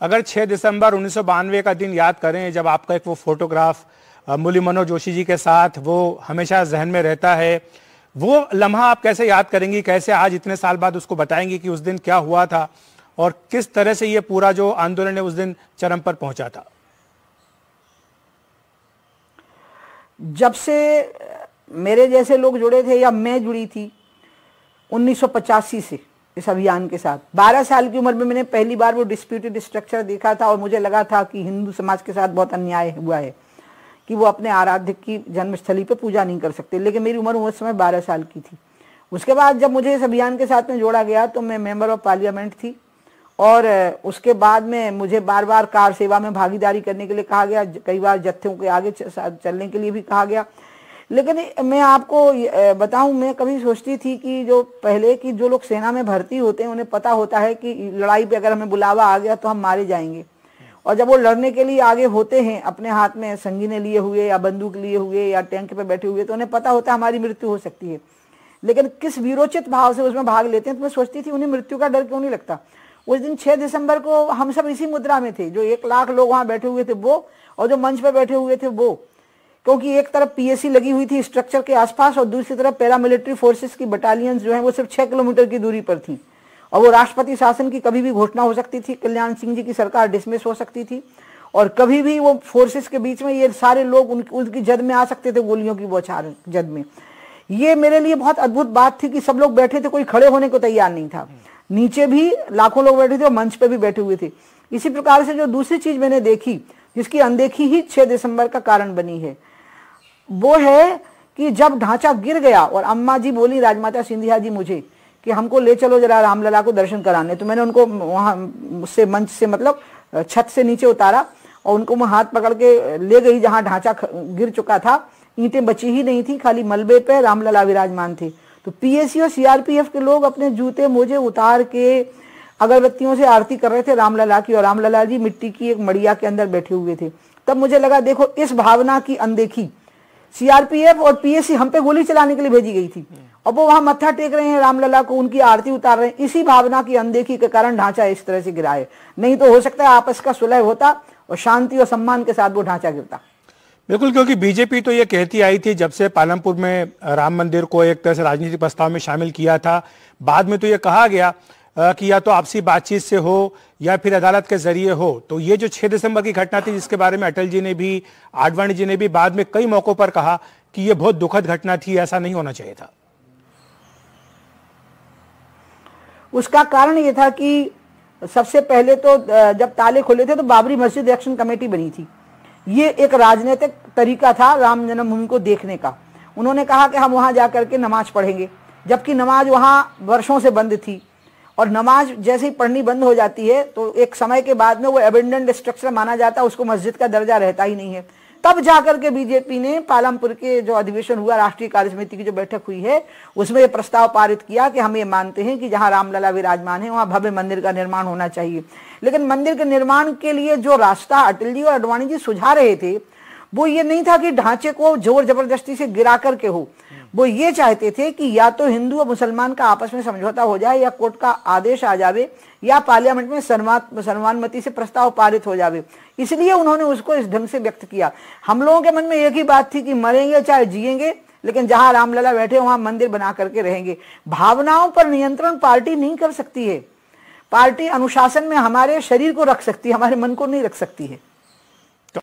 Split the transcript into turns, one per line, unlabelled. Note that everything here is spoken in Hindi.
अगर 6 दिसंबर उन्नीस सौ बानवे का दिन याद करें, जब आपका एक वो फोटोग्राफ मुरली मनोज जोशी जी के साथ वो हमेशा जहन में रहता है, वो लम्हा आप कैसे याद करेंगी, कैसे आज इतने साल बाद उसको बताएँगी कि उस दिन क्या हुआ था, और किस तरह से ये पूरा जो आंदोलन है उस दिन चरम पर पहुँचा था?
जब से मेरे जैसे लोग जुड़े थे या मैं जुड़ी थी 1985 से इस अभियान के साथ। 12 साल की उम्र में मैंने पहली बार वो डिस्प्यूटेड स्ट्रक्चर देखा था और मुझे लगा था कि हिंदू समाज के साथ बहुत अन्याय हुआ है, कि वो अपने आराध्य की जन्मस्थली पे पूजा नहीं कर सकते। लेकिन मेरी उम्र उस समय बारह साल की थी। उसके बाद जब मुझे इस अभियान के साथ में जोड़ा गया तो मैं मेंबर ऑफ़ पार्लियामेंट थी और उसके बाद में मुझे बार बार कार सेवा में भागीदारी करने के लिए कहा गया, कई बार जत्थों के आगे चलने के लिए भी कहा गया। लेकिन मैं आपको बताऊँ, मैं कभी सोचती थी कि जो पहले की जो लोग सेना में भर्ती होते हैं, उन्हें पता होता है कि लड़ाई पे अगर हमें बुलावा आ गया तो हम मारे जाएँगे। और जब वो लड़ने के लिए आगे होते हैं, अपने हाथ में संगीने लिए हुए या बंदूक लिए हुए या टैंक पे बैठे हुए तो उन्हें पता होता है हमारी मृत्यु हो सकती है। लेकिन किस वीरोचित भाव से उसमें भाग लेते हैं तो मैं सोचती थी उन्हें मृत्यु का डर क्यों नहीं लगता। उस दिन छह दिसंबर को हम सब इसी मुद्रा में थे, जो एक लाख लोग वहाँ बैठे हुए थे वो, और जो मंच पर बैठे हुए थे वो। क्योंकि एक तरफ़ पीएससी लगी हुई थी स्ट्रक्चर के आसपास और दूसरी तरफ़ पैरामिलिट्री फोर्सेस की बटालियंस जो है वो सिर्फ़ छह किलोमीटर की दूरी पर थी। और वो राष्ट्रपति शासन की कभी भी घोषणा हो सकती थी कल्याण सिंह जी की सरकार डिसमिस हो सकती थी और कभी भी वो फोर्सेस के बीच में ये सारे लोग उन, उनकी जद में आ सकते थे गोलियों की बौछार जद में। ये मेरे लिए बहुत अद्भुत बात थी कि सब लोग बैठे थे कोई खड़े होने को तैयार नहीं था। नीचे भी लाखों लोग बैठे थे और मंच पे भी बैठे हुए थे। इसी प्रकार से जो दूसरी चीज़ मैंने देखी जिसकी अनदेखी ही 6 दिसंबर का कारण बनी है वो है कि जब ढांचा गिर गया और अम्मा जी बोली, राजमाता सिंधिया जी मुझे कि हमको ले चलो जरा रामलला को दर्शन कराने तो मैंने उनको वहाँ से मंच से मतलब छत से नीचे उतारा और उनको मैं हाथ पकड़ के ले गई जहाँ ढांचा गिर चुका था। ईंटें बची ही नहीं थी, खाली मलबे पे रामलला विराजमान थे। तो पीएससी और सीआरपीएफ के लोग अपने जूते मोजे उतार के अगरबत्तियों से आरती कर रहे थे रामलला की और रामलला जी मिट्टी की एक मड़िया के अंदर बैठे हुए थे। तब मुझे लगा, देखो, इस भावना की अनदेखी सीआरपीएफ और पीएससी हम पे गोली चलाने के लिए भेजी गई थी। और वो वहाँ मत्था टेक रहे हैं रामलला को उनकी आरती उतार रहे हैं। इसी भावना की अनदेखी के कारण ढांचा इस तरह से गिरा है नहीं तो हो सकता है आपस का सुलह होता और शांति और सम्मान के साथ वो ढांचा गिरता।
बिल्कुल क्योंकि बीजेपी तो ये कहती आई थी जब से पालमपुर में राम मंदिर को एक तरह से राजनीतिक प्रस्ताव में शामिल किया था। बाद में तो ये कहा गया कि या तो आपसी बातचीत से हो या फिर अदालत के ज़रिए हो। तो ये जो 6 दिसंबर की घटना थी जिसके बारे में अटल जी ने भी, आडवाणी जी ने भी बाद में कई मौकों पर कहा कि ये बहुत दुखद घटना थी, ऐसा नहीं होना चाहिए था।
उसका कारण ये था कि सबसे पहले तो जब ताले खुले थे तो बाबरी मस्जिद एक्शन कमेटी बनी थी। ये एक राजनीतिक तरीका था राम जन्मभूमि को देखने का। उन्होंने कहा कि हम वहाँ जाकर के नमाज़ पढ़ेंगे, जबकि नमाज़ वहाँ वर्षों से बंद थी। और नमाज़ जैसे ही पढ़नी बंद हो जाती है तो एक समय के बाद में वो एबेंडेंट स्ट्रक्चर माना जाता है, उसको मस्जिद का दर्जा रहता ही नहीं है। तब जाकर के बीजेपी ने पालमपुर के जो अधिवेशन हुआ, राष्ट्रीय कार्य समिति की जो बैठक हुई है, उसमें ये प्रस्ताव पारित किया कि हम ये मानते हैं कि जहाँ रामलला विराजमान है, वहाँ भव्य मंदिर का निर्माण होना चाहिए। लेकिन मंदिर के निर्माण के लिए जो रास्ता अटल जी और अडवाणी जी सुझा रहे थे, वो ये नहीं था कि ढांचे को ज़ोर ज़बरदस्ती से गिरा करके हो। वो ये चाहते थे कि या तो हिंदू और मुसलमान का आपस में समझौता हो जाए या कोर्ट का आदेश आ जावे या पार्लियामेंट में सर्वानुमति से प्रस्ताव पारित हो जावे। इसलिए उन्होंने उसको इस ढंग से व्यक्त किया। हम लोगों के मन में एक ही बात थी कि मरेंगे चाहे जिएँगे, लेकिन जहाँ रामलला बैठे वहाँ मंदिर बना करके रहेंगे। भावनाओं पर नियंत्रण पार्टी नहीं कर सकती है। पार्टी अनुशासन में हमारे शरीर को रख सकती है, हमारे मन को नहीं रख सकती है।